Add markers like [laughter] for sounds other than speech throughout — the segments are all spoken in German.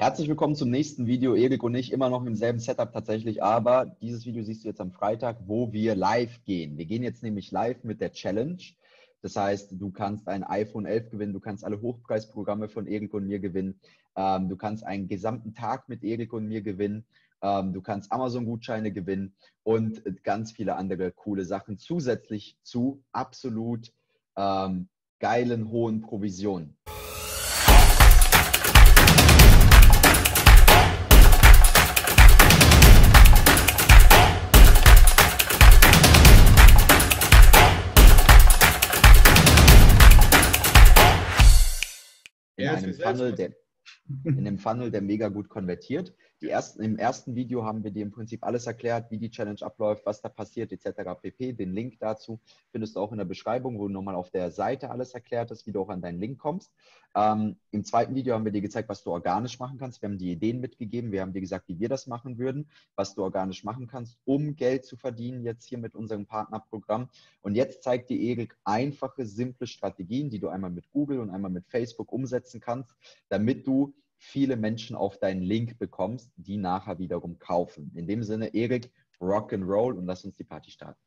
Herzlich willkommen zum nächsten Video. Erik und ich immer noch im selben Setup tatsächlich, aber dieses Video siehst du jetzt am Freitag, wo wir live gehen. Wir gehen jetzt nämlich live mit der Challenge. Das heißt, du kannst ein iPhone 11 gewinnen, du kannst alle Hochpreisprogramme von Erik und mir gewinnen, ähm, du kannst einen gesamten Tag mit Erik und mir gewinnen, ähm, du kannst Amazon-Gutscheine gewinnen und ganz viele andere coole Sachen zusätzlich zu absolut ähm, geilen hohen Provisionen. In einem Funnel, der, in einem Funnel, der mega gut konvertiert. Ersten, Im ersten Video haben wir dir im Prinzip alles erklärt, wie die Challenge abläuft, was da passiert, etc. pp. Den Link dazu findest du auch in der Beschreibung, wo nochmal auf der Seite alles erklärt ist, wie du auch an deinen Link kommst. Ähm, Im zweiten Video haben wir dir gezeigt, was du organisch machen kannst. Wir haben die Ideen mitgegeben. Wir haben dir gesagt, wie wir das machen würden, was du organisch machen kannst, um Geld zu verdienen, jetzt hier mit unserem Partnerprogramm. Und jetzt zeigt dir Erik einfache, simple Strategien, die du einmal mit Google und einmal mit Facebook umsetzen kannst, damit du viele Menschen auf deinen Link bekommst, die nachher wiederum kaufen. In dem Sinne, Erik, Rock and Roll und lass uns die Party starten.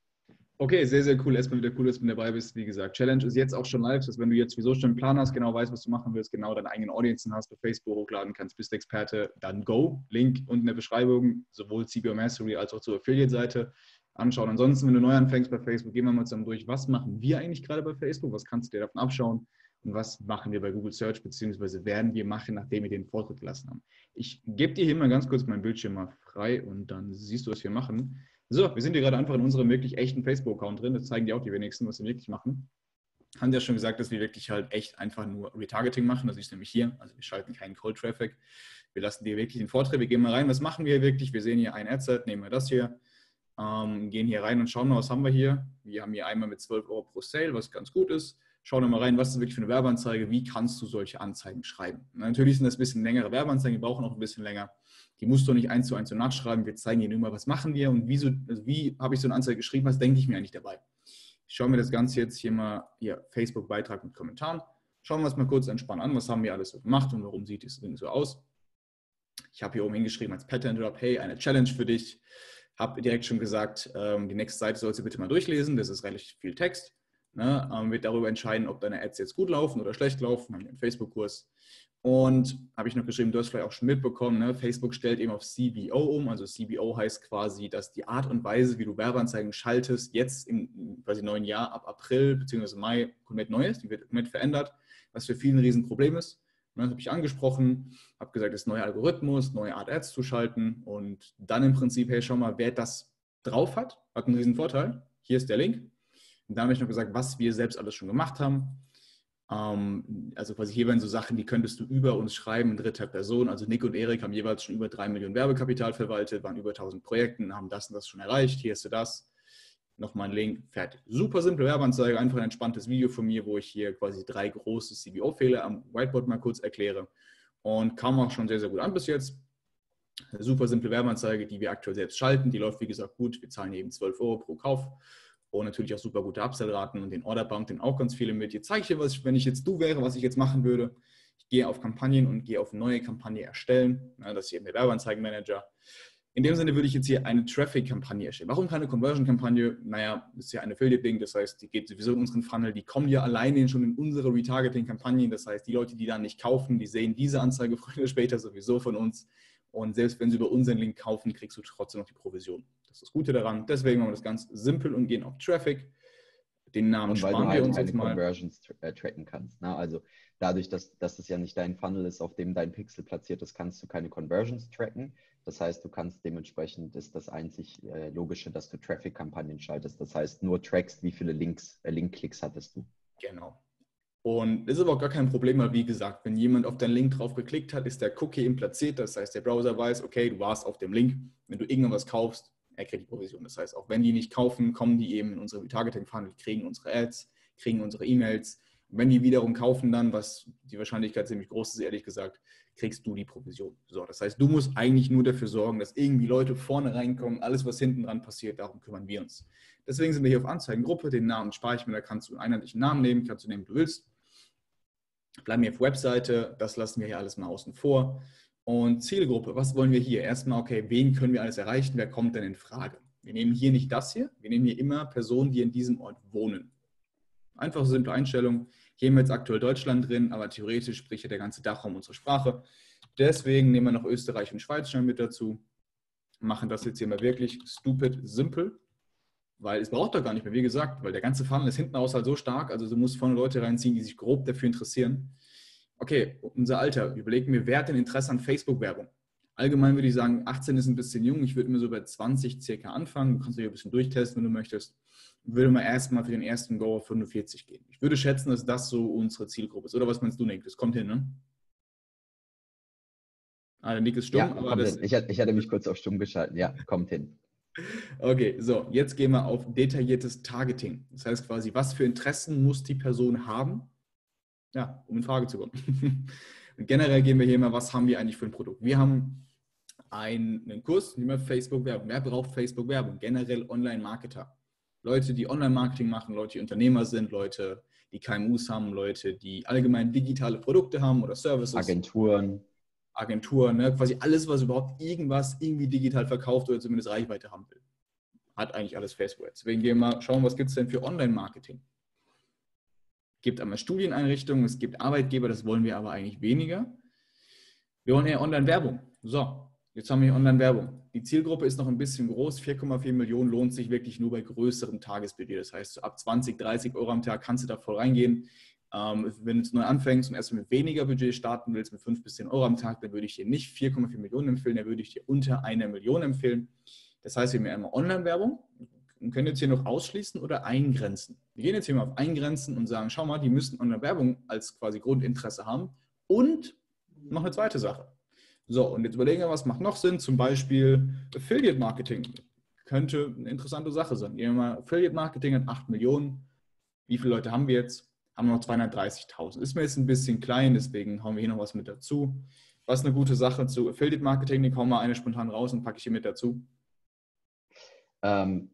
Okay, sehr, sehr cool. Erstmal wieder cool, dass du dabei bist. Wie gesagt, Challenge ist jetzt auch schon live. Das wenn du jetzt sowieso schon einen Plan hast, genau weißt, was du machen willst, genau deine eigenen Audienzen hast, bei Facebook hochladen kannst, bist Experte, dann go. Link unten in der Beschreibung, sowohl CBO Mastery als auch zur Affiliate-Seite anschauen. Ansonsten, wenn du neu anfängst bei Facebook, gehen wir mal zusammen durch, was machen wir eigentlich gerade bei Facebook, was kannst du dir davon abschauen und was machen wir bei Google Search, beziehungsweise werden wir machen, nachdem wir den Vortritt gelassen haben. Ich gebe dir hier mal ganz kurz meinen Bildschirm mal frei und dann siehst du, was wir machen. So, wir sind hier gerade einfach in unserem wirklich echten Facebook-Account drin. Das zeigen dir auch die wenigsten, was wir wirklich machen. Haben ja schon gesagt, dass wir wirklich halt echt einfach nur Retargeting machen. Das ist nämlich hier. Also wir schalten keinen Cold Traffic. Wir lassen dir wirklich den Vortritt. Wir gehen mal rein. Was machen wir wirklich? Wir sehen hier ein Adset. Nehmen wir das hier. Ähm, gehen hier rein und schauen mal, was haben wir hier. Wir haben hier einmal mit 12 Euro pro Sale, was ganz gut ist. Schau doch mal rein, was ist wirklich für eine Werbeanzeige, wie kannst du solche Anzeigen schreiben. natürlich sind das ein bisschen längere Werbeanzeigen, die brauchen auch ein bisschen länger. Die musst du nicht eins zu eins so nachschreiben. Wir zeigen dir mal, was machen wir und wie, so, also wie habe ich so eine Anzeige geschrieben, was denke ich mir eigentlich dabei. Ich schaue mir das Ganze jetzt hier mal, hier, Facebook-Beitrag mit Kommentaren. Schauen wir uns mal kurz entspannt an, was haben wir alles so gemacht und warum sieht das Ding so aus. Ich habe hier oben hingeschrieben als Pattern Drop, hey, eine Challenge für dich. Habe direkt schon gesagt, ähm, die nächste Seite sollst du bitte mal durchlesen, das ist relativ viel Text. Ne, ähm, wird darüber entscheiden, ob deine Ads jetzt gut laufen oder schlecht laufen. Haben wir einen Facebook-Kurs. Und habe ich noch geschrieben, du hast vielleicht auch schon mitbekommen, ne, Facebook stellt eben auf CBO um. Also CBO heißt quasi, dass die Art und Weise, wie du Werbeanzeigen schaltest, jetzt im quasi neuen Jahr ab April bzw. Mai komplett neu ist. Die wird komplett verändert, was für viele ein Riesenproblem ist. Und das habe ich angesprochen, habe gesagt, das ist ein neuer Algorithmus, neue Art Ads zu schalten und dann im Prinzip, hey, schau mal, wer das drauf hat, hat einen riesen Vorteil. Hier ist der Link, und da habe ich noch gesagt, was wir selbst alles schon gemacht haben. Ähm, also quasi hier werden so Sachen, die könntest du über uns schreiben in dritter Person. Also Nick und Erik haben jeweils schon über drei Millionen Werbekapital verwaltet, waren über 1000 Projekten, haben das und das schon erreicht. Hier ist du das. Nochmal ein Link, fertig. Super simple Werbeanzeige, einfach ein entspanntes Video von mir, wo ich hier quasi drei große CBO-Fehler am Whiteboard mal kurz erkläre. Und kam auch schon sehr, sehr gut an bis jetzt. Super simple Werbeanzeige, die wir aktuell selbst schalten. Die läuft, wie gesagt, gut. Wir zahlen eben 12 Euro pro Kauf und natürlich auch super gute Upsell-Raten und den Order-Bump, den auch ganz viele mit. Jetzt zeige ich dir, was ich, wenn ich jetzt du wäre, was ich jetzt machen würde. Ich gehe auf Kampagnen und gehe auf neue Kampagne erstellen. das ist eben der Werbeanzeigenmanager. In dem Sinne würde ich jetzt hier eine Traffic-Kampagne erstellen. Warum keine Conversion-Kampagne? Naja, ist ja eine Affiliate-Ding, das heißt, die geht sowieso in unseren Funnel, die kommen ja alleine schon in unsere Retargeting-Kampagnen. Das heißt, die Leute, die da nicht kaufen, die sehen diese Anzeige früher [laughs] oder später sowieso von uns. Und selbst wenn sie über unseren Link kaufen, kriegst du trotzdem noch die Provision. Das ist das Gute daran. Deswegen machen wir das ganz simpel und gehen auf Traffic. Den Namen und weil sparen du halt wir uns jetzt mal. Conversions äh, tracken kannst. Ne? Also dadurch, dass, dass das ja nicht dein Funnel ist, auf dem dein Pixel platziert ist, kannst du keine Conversions tracken. Das heißt, du kannst dementsprechend, ist das einzig äh, Logische, dass du Traffic-Kampagnen schaltest. Das heißt, nur trackst, wie viele Links, äh, Link-Klicks hattest du. Genau. Und das ist aber auch gar kein Problem, weil wie gesagt, wenn jemand auf deinen Link drauf geklickt hat, ist der Cookie ihm platziert. Das heißt, der Browser weiß, okay, du warst auf dem Link. Wenn du irgendwas kaufst, kriegt die Provision. Das heißt, auch wenn die nicht kaufen, kommen die eben in unsere Retargeting-Funnel, kriegen unsere Ads, kriegen unsere E-Mails. Wenn die wiederum kaufen dann, was die Wahrscheinlichkeit ziemlich groß ist, ehrlich gesagt, kriegst du die Provision. So, das heißt, du musst eigentlich nur dafür sorgen, dass irgendwie Leute vorne reinkommen, alles, was hinten dran passiert, darum kümmern wir uns. Deswegen sind wir hier auf Anzeigengruppe, den Namen spare ich mir, da kannst du einen einheitlichen Namen nehmen, kannst du nehmen, du willst. Bleiben wir auf Webseite, das lassen wir hier alles mal außen vor. Und Zielgruppe, was wollen wir hier? Erstmal, okay, wen können wir alles erreichen? Wer kommt denn in Frage? Wir nehmen hier nicht das hier, wir nehmen hier immer Personen, die in diesem Ort wohnen. Einfach simple Einstellung. Hier haben wir jetzt aktuell Deutschland drin, aber theoretisch spricht ja der ganze Dachraum unsere Sprache. Deswegen nehmen wir noch Österreich und Schweiz schnell mit dazu. Machen das jetzt hier mal wirklich stupid simpel, weil es braucht doch gar nicht mehr, wie gesagt, weil der ganze Funnel ist hinten aus halt so stark, also du musst vorne Leute reinziehen, die sich grob dafür interessieren. Okay, unser Alter, überlegen mir, wer hat denn Interesse an Facebook-Werbung? Allgemein würde ich sagen, 18 ist ein bisschen jung. Ich würde mir so bei 20 circa anfangen. Du kannst dich ein bisschen durchtesten, wenn du möchtest. Ich würde mal erstmal für den ersten Go auf 45 gehen. Ich würde schätzen, dass das so unsere Zielgruppe ist. Oder was meinst du, Nick? Das kommt hin, ne? Ah, der Nick ist stumm. Ja, aber das, ich, ich hatte mich kurz auf stumm geschalten. Ja, kommt hin. [laughs] Okay, so, jetzt gehen wir auf detailliertes Targeting. Das heißt quasi, was für Interessen muss die Person haben, ja, um in Frage zu kommen. [laughs] Und generell gehen wir hier mal, was haben wir eigentlich für ein Produkt? Wir haben einen Kurs, wie man Facebook-Werbung. Wer braucht Facebook-Werbung? Generell Online-Marketer. Leute, die Online-Marketing machen, Leute, die Unternehmer sind, Leute, die KMUs haben, Leute, die allgemein digitale Produkte haben oder Services. Agenturen. Agenturen, ne? quasi alles, was überhaupt irgendwas irgendwie digital verkauft oder zumindest Reichweite haben will. Hat eigentlich alles Facebook. Deswegen gehen wir mal schauen, was gibt es denn für Online-Marketing. Es gibt einmal Studieneinrichtungen, es gibt Arbeitgeber, das wollen wir aber eigentlich weniger. Wir wollen eher Online-Werbung. So, jetzt haben wir Online-Werbung. Die Zielgruppe ist noch ein bisschen groß. 4,4 Millionen lohnt sich wirklich nur bei größerem Tagesbudget. Das heißt, ab 20, 30 Euro am Tag kannst du da voll reingehen. Ähm, wenn du neu anfängst und erst mit weniger Budget starten willst, mit 5 bis 10 Euro am Tag, dann würde ich dir nicht 4,4 Millionen empfehlen, dann würde ich dir unter einer Million empfehlen. Das heißt, wir haben einmal Online-Werbung und können jetzt hier noch ausschließen oder eingrenzen. Wir gehen jetzt hier mal auf Eingrenzen und sagen, schau mal, die müssten Online-Werbung als quasi Grundinteresse haben und noch eine zweite Sache. So, und jetzt überlegen wir, was macht noch Sinn? Zum Beispiel Affiliate-Marketing könnte eine interessante Sache sein. Gehen wir mal Affiliate-Marketing hat 8 Millionen. Wie viele Leute haben wir jetzt? haben wir noch 230.000. Ist mir jetzt ein bisschen klein, deswegen hauen wir hier noch was mit dazu. Was eine gute Sache zu Affiliate Marketing, die hauen wir eine spontan raus und packe ich hier mit dazu. Ähm,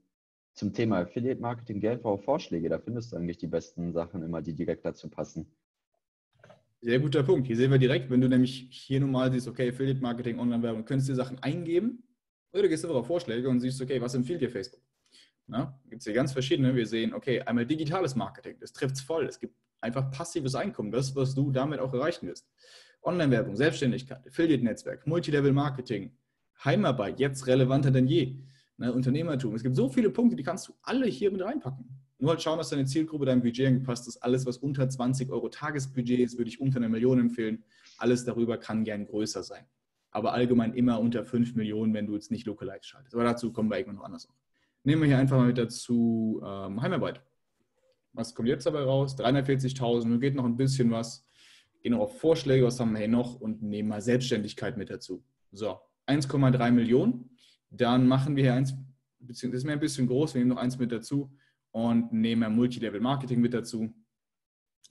zum Thema Affiliate Marketing, GLV Vorschläge, da findest du eigentlich die besten Sachen immer, die direkt dazu passen. Sehr guter Punkt. Hier sehen wir direkt, wenn du nämlich hier normal siehst, okay, Affiliate Marketing, Online-Werbung, könntest du Sachen eingeben oder du gehst einfach auf Vorschläge und siehst, okay, was empfiehlt dir Facebook? Gibt es hier ganz verschiedene. Wir sehen, okay, einmal digitales Marketing, das trifft es voll. Es gibt einfach passives Einkommen, das, was du damit auch erreichen wirst. Online-Werbung, Selbstständigkeit, Affiliate-Netzwerk, Multilevel-Marketing, Heimarbeit, jetzt relevanter denn je. Ne, Unternehmertum. Es gibt so viele Punkte, die kannst du alle hier mit reinpacken. Nur halt schauen, dass deine Zielgruppe deinem Budget angepasst ist. Alles, was unter 20 Euro Tagesbudget ist, würde ich unter einer Million empfehlen. Alles darüber kann gern größer sein. Aber allgemein immer unter 5 Millionen, wenn du jetzt nicht Lookalike schaltest. Aber dazu kommen wir irgendwann noch anders. Auf. Nehmen wir hier einfach mal mit dazu ähm, Heimarbeit. Was kommt jetzt dabei raus? 340.000, geht noch ein bisschen was. Gehen noch auf Vorschläge, was haben wir hier noch und nehmen mal Selbstständigkeit mit dazu. So, 1,3 Millionen. Dann machen wir hier eins, beziehungsweise ist mir ein bisschen groß, wir nehmen noch eins mit dazu und nehmen Multilevel Marketing mit dazu.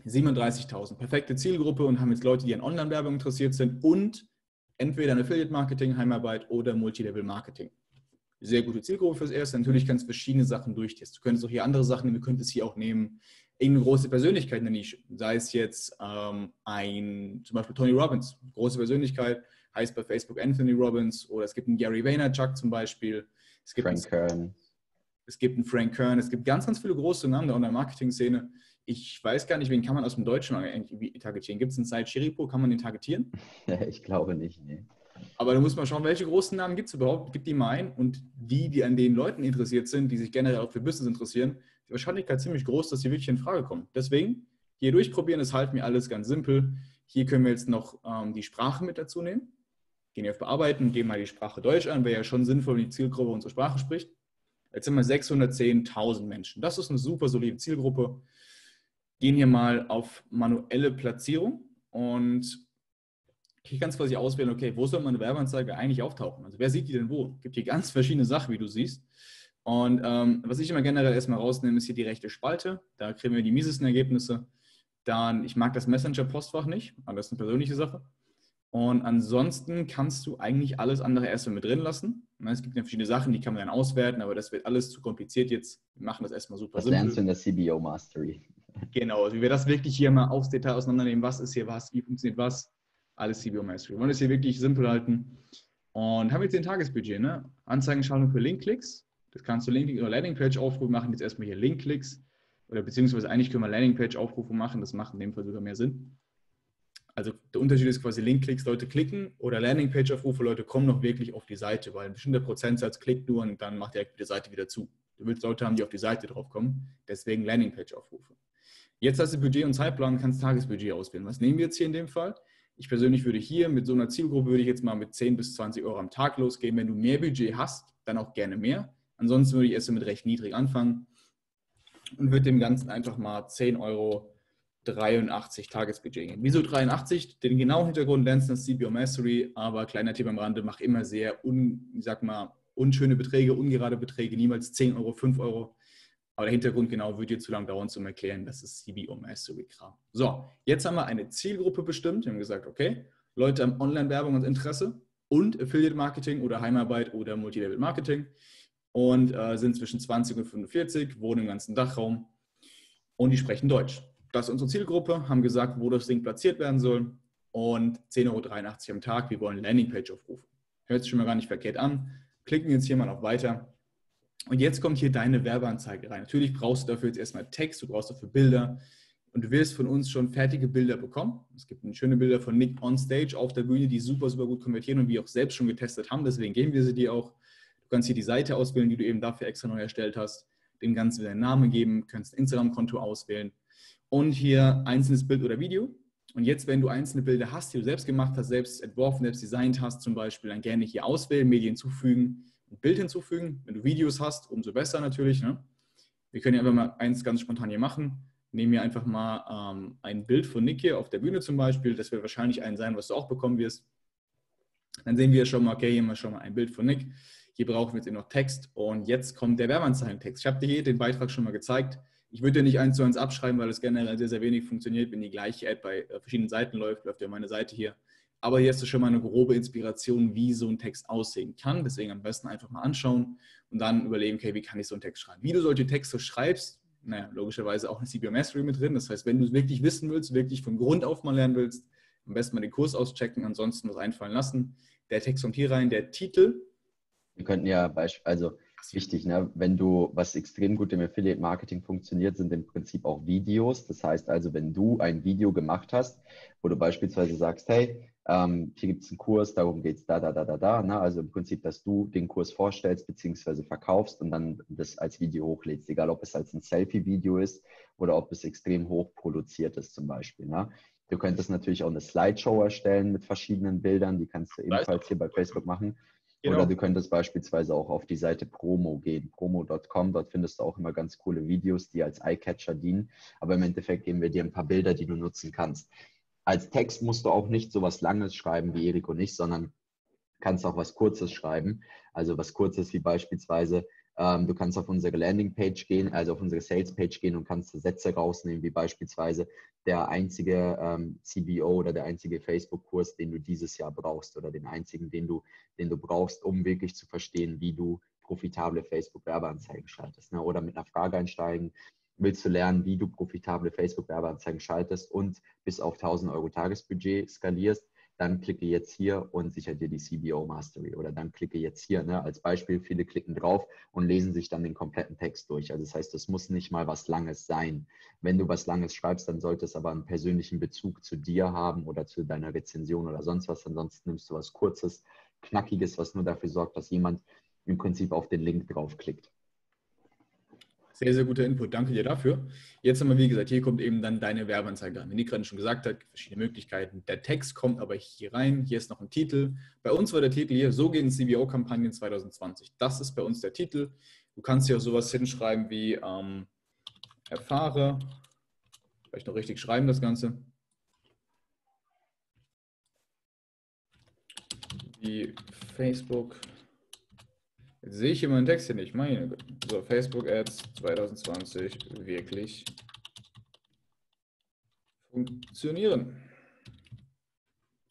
37.000. Perfekte Zielgruppe und haben jetzt Leute, die an Online-Werbung interessiert sind und entweder an Affiliate Marketing, Heimarbeit oder Multilevel Marketing sehr gute Zielgruppe fürs Erste. Natürlich kannst du verschiedene Sachen durchtesten. Du könntest auch hier andere Sachen nehmen. Du könntest hier auch nehmen, irgendeine große Persönlichkeit in der Nische. Sei es jetzt ähm, ein, zum Beispiel Tony Robbins, große Persönlichkeit, heißt bei Facebook Anthony Robbins oder es gibt einen Gary Vaynerchuk zum Beispiel. Es gibt Frank Kern. Es gibt einen Frank Kern. Es gibt ganz, ganz viele große Namen der Online-Marketing-Szene. Ich weiß gar nicht, wen kann man aus dem Deutschen eigentlich targetieren? Gibt es einen Site Chiripo? Kann man den targetieren? [laughs] ich glaube nicht, nee. Aber da muss man schauen, welche großen Namen gibt es überhaupt, gibt die mal ein und die, die an den Leuten interessiert sind, die sich generell auch für Business interessieren, die Wahrscheinlichkeit ziemlich groß, dass sie wirklich in Frage kommen. Deswegen hier durchprobieren, das halten wir alles ganz simpel. Hier können wir jetzt noch ähm, die Sprache mit dazu nehmen. Gehen hier auf Bearbeiten, geben mal die Sprache Deutsch an, wäre ja schon sinnvoll, wenn die Zielgruppe unsere Sprache spricht. Jetzt sind wir 610.000 Menschen. Das ist eine super solide Zielgruppe. Gehen hier mal auf manuelle Platzierung und ich kann quasi auswählen, okay, wo soll meine Werbeanzeige eigentlich auftauchen? Also wer sieht die denn wo? Es gibt hier ganz verschiedene Sachen, wie du siehst. Und ähm, was ich immer generell erstmal rausnehme, ist hier die rechte Spalte. Da kriegen wir die miesesten Ergebnisse. Dann, ich mag das Messenger-Postfach nicht, aber das ist eine persönliche Sache. Und ansonsten kannst du eigentlich alles andere erstmal mit drin lassen. Es gibt ja verschiedene Sachen, die kann man dann auswerten, aber das wird alles zu kompliziert jetzt. Wir machen das erstmal super das simpel. Das lernst du in der CBO Mastery. [laughs] Genau, also wie wir das wirklich hier mal aufs Detail auseinandernehmen, was ist hier was, wie funktioniert was, Alles CBO Mastery. Wir wollen es hier wirklich simpel halten. Und haben jetzt den Tagesbudget, ne? Anzeigenschaltung für Linkklicks. Das kannst du Link oder Landingpage-Aufrufe machen. Jetzt erstmal hier Linkklicks. Oder beziehungsweise eigentlich können wir Landingpage-Aufrufe machen. Das macht in dem Fall sogar mehr Sinn. Also der Unterschied ist quasi Linkklicks, Leute klicken oder Landingpage-Aufrufe, Leute kommen noch wirklich auf die Seite, weil ein bestimmter Prozentsatz klickt nur und dann macht er die Seite wieder zu. Du willst Leute haben, die auf die Seite drauf kommen, deswegen Landingpage-Aufrufe. Jetzt hast du Budget und Zeitplan, kannst Tagesbudget auswählen. Was nehmen wir jetzt hier in dem Fall? Ich persönlich würde hier mit so einer Zielgruppe würde ich jetzt mal mit 10 bis 20 Euro am Tag losgehen. Wenn du mehr Budget hast, dann auch gerne mehr. Ansonsten würde ich erst mit recht niedrig anfangen und würde dem Ganzen einfach mal 10 Euro 83 Tagesbudget. Wieso 83? Den genauen Hintergrund lernst du das CBO Mastery, aber kleiner Tipp am Rande, mach immer sehr, un, sag mal, unschöne Beträge, ungerade Beträge, niemals 10 Euro, 5 Euro. Aber der Hintergrund genau würde dir zu lange dauern zum Erklären. Das ist CBO Mastery Kram. So, jetzt haben wir eine Zielgruppe bestimmt. Wir haben gesagt, okay, Leute haben Online-Werbung und Interesse und Affiliate Marketing oder Heimarbeit oder Multilevel Marketing und äh, sind zwischen 20 und 45, wohnen im ganzen Dachraum und die sprechen Deutsch. Das ist unsere Zielgruppe, haben gesagt, wo das Ding platziert werden soll und 10,83 Euro am Tag. Wir wollen Landingpage aufrufen. Hört sich schon mal gar nicht verkehrt an. Klicken jetzt hier mal auf Weiter. Und jetzt kommt hier deine Werbeanzeige rein. Natürlich brauchst du dafür jetzt erstmal Text, du brauchst dafür Bilder. Und du wirst von uns schon fertige Bilder bekommen. Es gibt schöne Bilder von Nick on Stage auf der Bühne, die super, super gut konvertieren und wir auch selbst schon getestet haben. Deswegen geben wir sie dir auch. Du kannst hier die Seite auswählen, die du eben dafür extra neu erstellt hast. Dem Ganzen wieder einen Namen geben, kannst ein Instagram-Konto auswählen und hier einzelnes Bild oder Video. Und jetzt, wenn du einzelne Bilder hast, die du selbst gemacht hast, selbst entworfen, selbst designt hast, zum Beispiel, dann gerne hier auswählen, Medien hinzufügen, ein Bild hinzufügen. Wenn du Videos hast, umso besser natürlich. Ne? Wir können ja einfach mal eins ganz spontan hier machen. Nehmen wir einfach mal ähm, ein Bild von Nick hier auf der Bühne zum Beispiel. Das wird wahrscheinlich ein sein, was du auch bekommen wirst. Dann sehen wir schon mal, okay, hier haben wir schon mal ein Bild von Nick. Hier brauchen wir jetzt eben noch Text. Und jetzt kommt der Werbeanzeigentext. Ich habe dir hier den Beitrag schon mal gezeigt. Ich würde ja nicht eins zu eins abschreiben, weil es generell sehr, sehr wenig funktioniert. Wenn die gleiche Ad bei äh, verschiedenen Seiten läuft, läuft ja meine Seite hier. Aber hier hast du schon mal eine grobe Inspiration, wie so ein Text aussehen kann. Deswegen am besten einfach mal anschauen und dann überlegen, okay, wie kann ich so einen Text schreiben? Wie du solche Texte schreibst, naja, logischerweise auch eine CBO Mastery mit drin. Das heißt, wenn du es wirklich wissen willst, wirklich von Grund auf mal lernen willst, am besten mal den Kurs auschecken, ansonsten was einfallen lassen. Der Text kommt hier rein, der Titel. Wir könnten ja, also wichtig, ne? wenn du, was extrem gut im Affiliate Marketing funktioniert, sind im Prinzip auch Videos. Das heißt also, wenn du ein Video gemacht hast, wo du beispielsweise sagst, hey, ähm, hier gibt es einen Kurs, darum geht es da, da, da, da, da. Ne? Also im Prinzip, dass du den Kurs vorstellst bzw. verkaufst und dann das als Video hochlädst, egal ob es als ein Selfie-Video ist oder ob es extrem hoch produziert ist zum Beispiel. Ne? Du könntest natürlich auch eine Slideshow erstellen mit verschiedenen Bildern, die kannst du ebenfalls hier bei Facebook machen. Genau. Oder du könntest beispielsweise auch auf die Seite Promo gehen, promo.com. Dort findest du auch immer ganz coole Videos, die als Eyecatcher dienen. Aber im Endeffekt geben wir dir ein paar Bilder, die du nutzen kannst. Als Text musst du auch nicht so was Langes schreiben wie Erik und ich, sondern kannst auch was Kurzes schreiben. Also was Kurzes wie beispielsweise, du kannst auf unsere Landingpage gehen, also auf unsere Salespage gehen und kannst Sätze rausnehmen, wie beispielsweise der einzige ähm, CBO oder der einzige Facebook-Kurs, den du dieses Jahr brauchst oder den einzigen, den du, den du brauchst, um wirklich zu verstehen, wie du profitable Facebook-Werbeanzeigen schaltest. Ne? Oder mit einer Frage einsteigen, willst du lernen, wie du profitable Facebook-Werbeanzeigen schaltest und bis auf 1000 Euro Tagesbudget skalierst, dann klicke jetzt hier und sicher dir die CBO Mastery oder dann klicke jetzt hier. Ne? Als Beispiel, viele klicken drauf und lesen sich dann den kompletten Text durch. Also das heißt, es muss nicht mal was Langes sein. Wenn du was Langes schreibst, dann sollte es aber einen persönlichen Bezug zu dir haben oder zu deiner Rezension oder sonst was. Ansonsten nimmst du was Kurzes, Knackiges, was nur dafür sorgt, dass jemand im Prinzip auf den Link draufklickt. Sehr, sehr guter Input. Danke dir dafür. Jetzt haben wir, wie gesagt, hier kommt eben dann deine Werbeanzeige rein. Wie Nick gerade schon gesagt hat, verschiedene Möglichkeiten. Der Text kommt aber hier rein. Hier ist noch ein Titel. Bei uns war der Titel hier, so gehen CBO-Kampagnen 2020. Das ist bei uns der Titel. Du kannst hier auch sowas hinschreiben wie ähm, erfahre, vielleicht noch richtig schreiben das Ganze. Wie Facebook Jetzt sehe ich hier meinen Text hier nicht. Meine So, Facebook Ads 2020 wirklich funktionieren.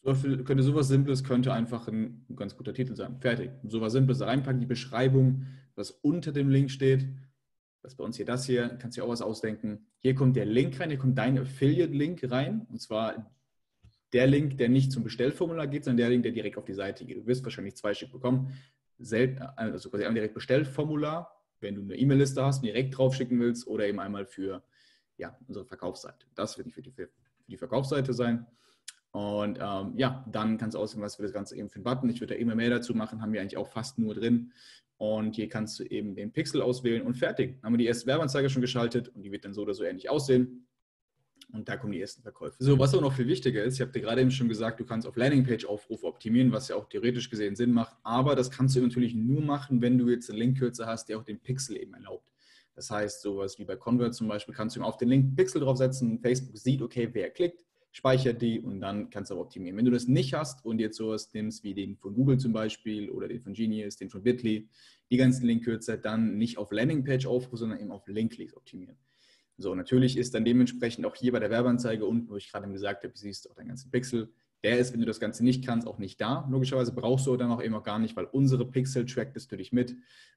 Könnte sowas Simples, könnte einfach ein ganz guter Titel sein. Fertig. Sowas Simples reinpacken, die Beschreibung, was unter dem Link steht. Das ist bei uns hier das hier, kannst du dir auch was ausdenken. Hier kommt der Link rein, hier kommt dein Affiliate-Link rein. Und zwar der Link, der nicht zum Bestellformular geht, sondern der Link, der direkt auf die Seite geht. Du wirst wahrscheinlich zwei Stück bekommen. Selten, also quasi einmal direkt Bestellformular, wenn du eine E-Mail-Liste hast und direkt draufschicken willst, oder eben einmal für ja, unsere Verkaufsseite. Das wird nicht für die, für die Verkaufsseite sein. Und ähm, ja, dann kannst du auswählen, was für das Ganze eben für ein Button. Ich würde da immer mehr dazu machen, haben wir eigentlich auch fast nur drin. Und hier kannst du eben den Pixel auswählen und fertig. Dann haben wir die erste Werbeanzeige schon geschaltet und die wird dann so oder so ähnlich aussehen. Und da kommen die ersten Verkäufe. So, was auch noch viel wichtiger ist, ich habe dir gerade eben schon gesagt, du kannst auf Landingpage-Aufrufe optimieren, was ja auch theoretisch gesehen Sinn macht. Aber das kannst du natürlich nur machen, wenn du jetzt eine Linkkürze hast, der auch den Pixel eben erlaubt. Das heißt, sowas wie bei Convert zum Beispiel, kannst du auf den Link Pixel draufsetzen. Facebook sieht, okay, wer klickt, speichert die und dann kannst du auch optimieren. Wenn du das nicht hast und jetzt sowas nimmst wie den von Google zum Beispiel oder den von Genius, den von Bitly, die ganzen Linkkürze, dann nicht auf Landingpage-Aufrufe, sondern eben auf Linkleaks optimieren. So, natürlich ist dann dementsprechend auch hier bei der Werbeanzeige unten, wo ich gerade gesagt habe, siehst du auch deinen ganzen Pixel. Der ist, wenn du das Ganze nicht kannst, auch nicht da. Logischerweise brauchst du dann auch eben auch gar nicht, weil unsere Pixel trackt es für dich mit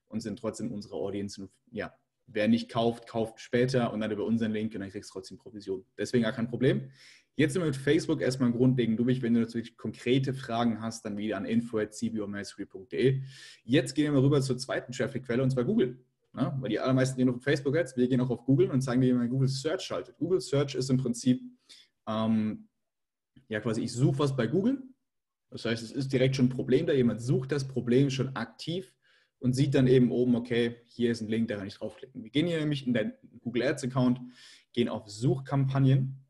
und sind trotzdem unsere Audience. Ja, wer nicht kauft, kauft später und dann über unseren Link und dann kriegst du trotzdem Provision. Deswegen gar kein Problem. Jetzt sind wir mit Facebook erstmal grundlegend durch. Wenn du natürlich konkrete Fragen hast, dann wieder an info.cbomastery.de. Jetzt gehen wir rüber zur zweiten Traffic-Quelle und zwar Google. Ja, weil die allermeisten gehen auf Facebook jetzt, wir gehen auch auf Google und zeigen dir, wie man Google Search schaltet. Google Search ist im Prinzip, ähm, ja quasi, ich suche was bei Google. Das heißt, es ist direkt schon ein Problem da. Jemand sucht das Problem schon aktiv und sieht dann eben oben, okay, hier ist ein Link, da kann ich draufklicken. Wir gehen hier nämlich in deinen Google Ads Account, gehen auf Suchkampagnen,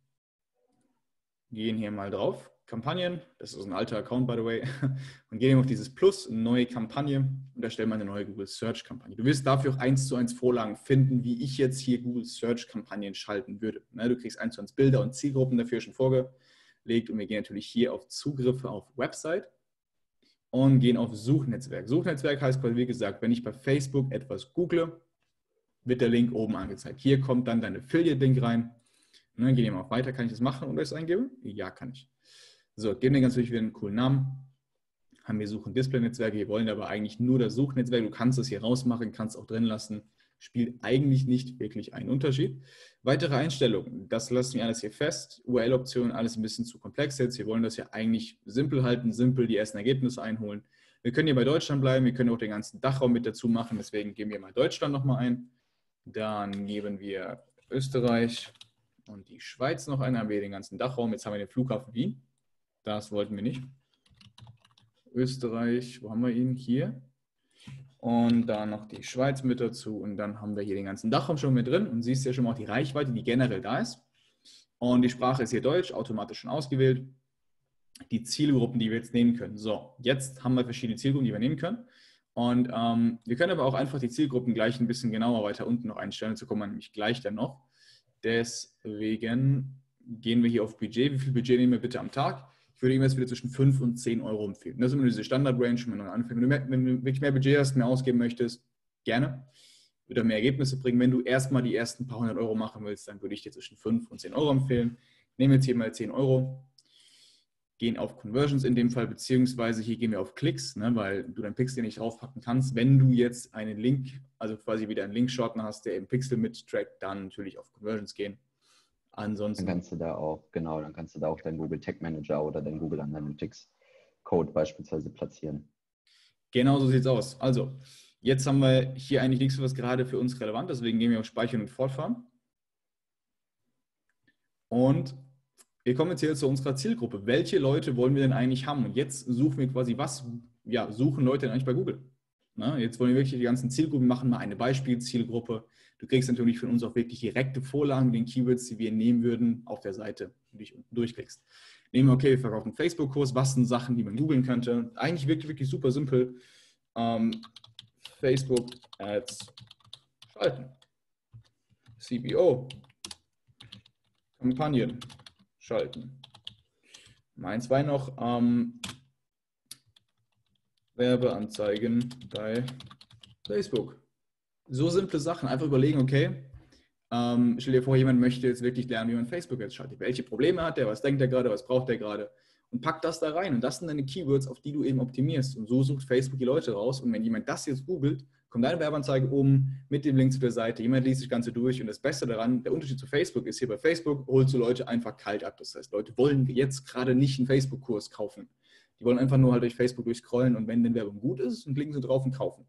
gehen hier mal drauf, Kampagnen, das ist ein alter Account, by the way, [laughs] und gehen auf dieses Plus, neue Kampagne und erstellen wir eine neue Google Search Kampagne. Du wirst dafür auch eins zu eins Vorlagen finden, wie ich jetzt hier Google Search Kampagnen schalten würde. Ne, du kriegst eins zu eins Bilder und Zielgruppen dafür schon vorgelegt und wir gehen natürlich hier auf Zugriffe auf Website und gehen auf Suchnetzwerk. Suchnetzwerk heißt, wie gesagt, wenn ich bei Facebook etwas google, wird der Link oben angezeigt. Hier kommt dann dein Affiliate-Link rein. Dann gehen wir mal weiter. Kann ich das machen und das eingeben? Ja, kann ich. So, geben wir ganz natürlich wieder einen coolen Namen. Haben wir Such- und Display-Netzwerke. Wir wollen aber eigentlich nur das Suchnetzwerk. Du kannst es hier rausmachen, kannst auch drin lassen. Spielt eigentlich nicht wirklich einen Unterschied. Weitere Einstellungen, das lassen wir alles hier fest. URL-Optionen, alles ein bisschen zu komplex jetzt. Wir wollen das ja eigentlich simpel halten, simpel die ersten Ergebnisse einholen. Wir können hier bei Deutschland bleiben, wir können auch den ganzen Dachraum mit dazu machen, deswegen geben wir mal Deutschland nochmal ein. Dann geben wir Österreich und die Schweiz noch ein, haben wir den ganzen Dachraum. Jetzt haben wir den Flughafen Wien. Das wollten wir nicht. Österreich, wo haben wir ihn? Hier. Und dann noch die Schweiz mit dazu. Und dann haben wir hier den ganzen Dachraum schon mit drin. Und siehst ja schon mal auch die Reichweite, die generell da ist. Und die Sprache ist hier Deutsch, automatisch schon ausgewählt. Die Zielgruppen, die wir jetzt nehmen können. So, jetzt haben wir verschiedene Zielgruppen, die wir nehmen können. Und ähm, wir können aber auch einfach die Zielgruppen gleich ein bisschen genauer weiter unten noch einstellen. Dazu kommen wir nämlich gleich dann noch. Deswegen gehen wir hier auf Budget. Wie viel Budget nehmen wir bitte am Tag? Ich würde jetzt wieder zwischen 5 und 10 Euro empfehlen. Das ist immer diese Standard-Range, wenn du anfängst. Wenn du, mehr, wenn du wirklich mehr Budget hast, mehr ausgeben möchtest, gerne. Würde mehr Ergebnisse bringen. Wenn du erstmal die ersten paar hundert Euro machen willst, dann würde ich dir zwischen 5 und 10 Euro empfehlen. Nehmen jetzt hier mal 10 Euro, gehen auf Conversions in dem Fall, beziehungsweise hier gehen wir auf Klicks, ne, weil du deinen Pixel nicht draufpacken kannst. Wenn du jetzt einen Link, also quasi wieder einen Link-Shortener hast, der im Pixel mittrackt, dann natürlich auf Conversions gehen. Ansonsten. Dann kannst du da auch, genau, dann kannst du da auch deinen Google Tag Manager oder deinen Google Analytics Code beispielsweise platzieren. Genau so sieht es aus. Also, jetzt haben wir hier eigentlich nichts, was gerade für uns relevant ist, deswegen gehen wir auf Speichern und Fortfahren. Und wir kommen jetzt hier zu unserer Zielgruppe. Welche Leute wollen wir denn eigentlich haben? Und jetzt suchen wir quasi, was ja, suchen Leute denn eigentlich bei Google? Na, jetzt wollen wir wirklich die ganzen Zielgruppen machen, mal eine Beispielzielgruppe. Du kriegst natürlich von uns auch wirklich direkte Vorlagen mit den Keywords, die wir nehmen würden, auf der Seite, wenn du dich durchklickst. Nehmen wir, okay, wir verkaufen einen Facebook-Kurs, was sind Sachen, die man googeln könnte? Eigentlich wirklich, wirklich super simpel. Ähm, Facebook-Ads schalten. CBO. Kampagnen schalten. Meins war noch ähm, Werbeanzeigen bei Facebook so simple Sachen. Einfach überlegen, okay, ähm, stell dir vor, jemand möchte jetzt wirklich lernen, wie man Facebook jetzt schaltet. Welche Probleme hat der, was denkt er gerade, was braucht er gerade? Und pack das da rein. Und das sind deine Keywords, auf die du eben optimierst. Und so sucht Facebook die Leute raus. Und wenn jemand das jetzt googelt, kommt deine Werbeanzeige um mit dem Link zu der Seite, jemand liest das Ganze durch und das Beste daran, der Unterschied zu Facebook ist hier bei Facebook, holst du Leute einfach kalt ab. Das heißt, Leute wollen jetzt gerade nicht einen Facebook-Kurs kaufen. Die wollen einfach nur halt durch Facebook durchscrollen und wenn denn Werbung gut ist, dann klicken sie drauf und kaufen.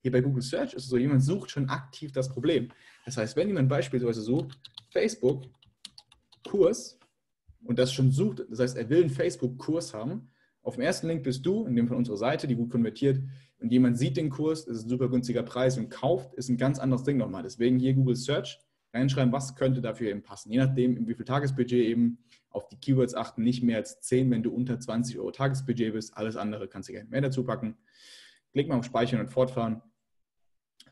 Hier bei Google Search ist es so, jemand sucht schon aktiv das Problem. Das heißt, wenn jemand beispielsweise sucht, Facebook, Kurs, und das schon sucht, das heißt, er will einen Facebook-Kurs haben, auf dem ersten Link bist du, in dem von unserer Seite, die gut konvertiert, und jemand sieht den Kurs, ist ein super günstiger Preis und kauft, ist ein ganz anderes Ding nochmal. Deswegen hier Google Search reinschreiben, was könnte dafür eben passen. Je nachdem, wie viel Tagesbudget eben, auf die Keywords achten, nicht mehr als 10, wenn du unter 20 Euro Tagesbudget bist. Alles andere kannst du gerne mehr dazu packen. Klick mal auf Speichern und Fortfahren.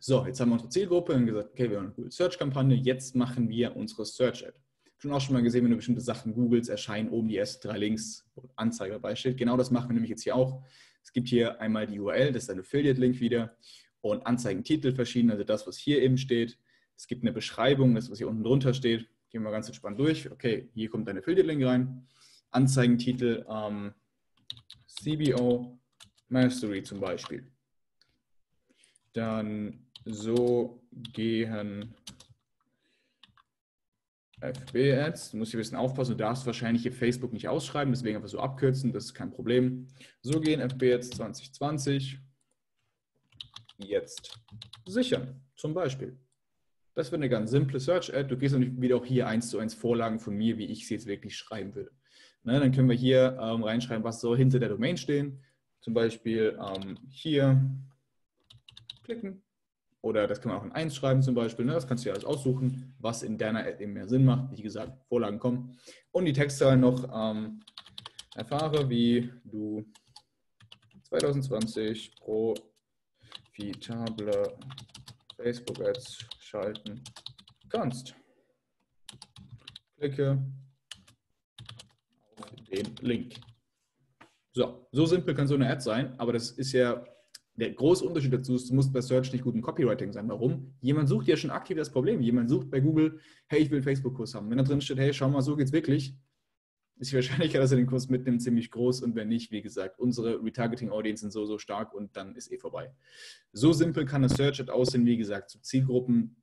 So, jetzt haben wir unsere Zielgruppe und gesagt, okay, wir haben eine Google Search-Kampagne, jetzt machen wir unsere Search-Ad. Schon auch schon mal gesehen, wenn du bestimmte Sachen googelst, erscheinen oben die ersten drei Links, wo Anzeige dabei steht. Genau das machen wir nämlich jetzt hier auch. Es gibt hier einmal die URL, das ist ein Affiliate-Link wieder und Anzeigentitel verschieden, also das, was hier eben steht. Es gibt eine Beschreibung, das, was hier unten drunter steht. Gehen wir ganz entspannt durch. Okay, hier kommt ein Affiliate-Link rein. Anzeigentitel ähm, CBO Mastery zum Beispiel. Dann so gehen FB-Ads. Du musst ein bisschen aufpassen, du darfst wahrscheinlich hier Facebook nicht ausschreiben, deswegen einfach so abkürzen, das ist kein Problem. So gehen FB-Ads 2020 jetzt sichern, zum Beispiel. Das wäre eine ganz simple Search-Ad. Du gehst natürlich wieder auch hier eins zu eins Vorlagen von mir, wie ich sie jetzt wirklich schreiben würde. Ne, dann können wir hier ähm, reinschreiben, was soll hinter der Domain stehen. Zum Beispiel ähm, hier klicken. Oder das kann man auch in 1 schreiben zum Beispiel. Ne? Das kannst du ja alles aussuchen, was in deiner App eben mehr Sinn macht. Wie gesagt, Vorlagen kommen. Und die Textzahl noch. Ähm, erfahre, wie du 2020 profitable Facebook-Ads schalten kannst. Klicke auf den Link. So, so simpel kann so eine Ad sein, aber das ist ja der große Unterschied dazu ist, du musst bei Search nicht gut im Copywriting sein. Warum? Jemand sucht ja schon aktiv das Problem. Jemand sucht bei Google, hey, ich will Facebook-Kurs haben. Wenn da drin steht, hey, schau mal, so geht's wirklich, ist die Wahrscheinlichkeit, dass er den Kurs mitnimmt, ziemlich groß. Und wenn nicht, wie gesagt, unsere Retargeting-Audience sind so, so stark und dann ist eh vorbei. So simpel kann das Search aussehen, wie gesagt, zu Zielgruppen,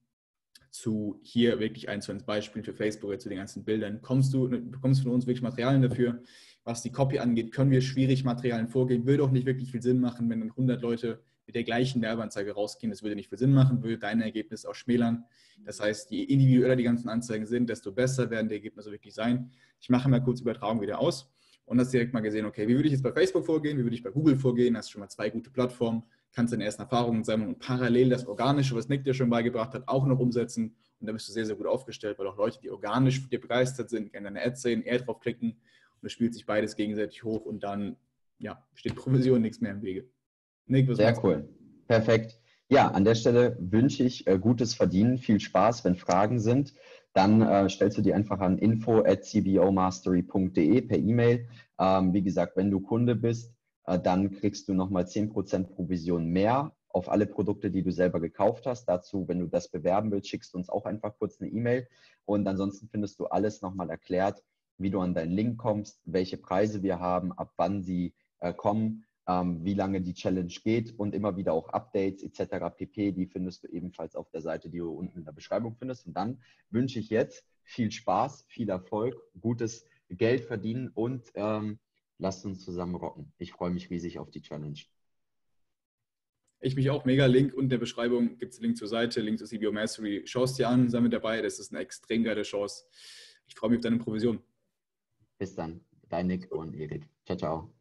zu hier wirklich ein zu eins Beispiel für Facebook, zu den ganzen Bildern. Kommst du, bekommst von uns wirklich Materialien dafür? Was die Copy angeht, können wir schwierig Materialien vorgeben. Würde auch nicht wirklich viel Sinn machen, wenn dann 100 Leute mit der gleichen Werbeanzeige rausgehen. Das würde nicht viel Sinn machen, würde dein Ergebnis auch schmälern. Das heißt, je individueller die ganzen Anzeigen sind, desto besser werden die Ergebnisse wirklich sein. Ich mache mal kurz Übertragung wieder aus und hast direkt mal gesehen, okay, wie würde ich jetzt bei Facebook vorgehen, wie würde ich bei Google vorgehen? Hast schon mal zwei gute Plattformen, kannst deine ersten Erfahrungen sammeln und parallel das Organische, was Nick dir schon beigebracht hat, auch noch umsetzen. Und da bist du sehr, sehr gut aufgestellt, weil auch Leute, die organisch dir begeistert sind, gerne deine Ads sehen, eher drauf klicken und es spielt sich beides gegenseitig hoch und dann ja, steht Provision nichts mehr im Wege. Nick, was Sehr cool. Du? Perfekt. Ja, an der Stelle wünsche ich äh, gutes Verdienen, viel Spaß. Wenn Fragen sind, dann äh, stellst du die einfach an info at cbomastery.de per E-Mail. Ähm, wie gesagt, wenn du Kunde bist, dann kriegst du nochmal 10% Provision mehr auf alle Produkte, die du selber gekauft hast. Dazu, wenn du das bewerben willst, schickst du uns auch einfach kurz eine E-Mail. Und ansonsten findest du alles nochmal erklärt wie du an deinen Link kommst, welche Preise wir haben, ab wann sie äh, kommen, ähm, wie lange die Challenge geht und immer wieder auch Updates etc. pp. Die findest du ebenfalls auf der Seite, die du unten in der Beschreibung findest. Und dann wünsche ich jetzt viel Spaß, viel Erfolg, gutes Geld verdienen und ähm, lasst uns zusammen rocken. Ich freue mich riesig auf die Challenge. Ich mich auch mega. Link unten in der Beschreibung gibt es Link zur Seite, Link zu CBO Mastery. Schau es dir an, sei mit dabei. Das ist eine extrem geile Chance. Ich freue mich auf deine Provision. Bis dann, dein Nick und Erik. Ciao, ciao.